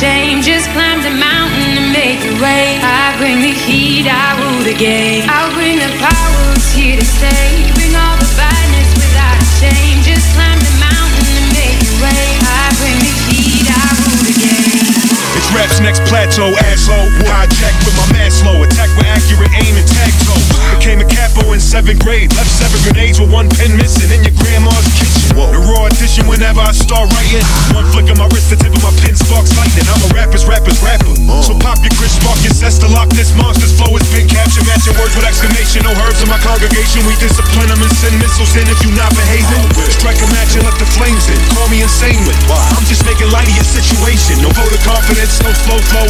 shame. Just climbed a mountain to make a way. I bring the heat, I rule the game. I bring the power, it's here to stay. Bring all the badness without a shame. Just climbed a mountain to make a way. I bring the heat, I rule the game. It's rap's next plateau, asshole. I check with my man slow? Attack with accurate aim and tag toe. Became a capo in 7th grade. Whenever I start writing. One flick of my wrist, the tip of my pen sparks lightning. I'm a rapper's rapper's rapper. So pop your Chris Mark, your cess to lock this monster's flow It's been captured. Matching words with exclamation. No herbs in my congregation. We discipline them and send missiles in if you not behaving. Strike a match and let the flames in. Call me insane with. I'm just making light of your situation. No vote of confidence, no slow flow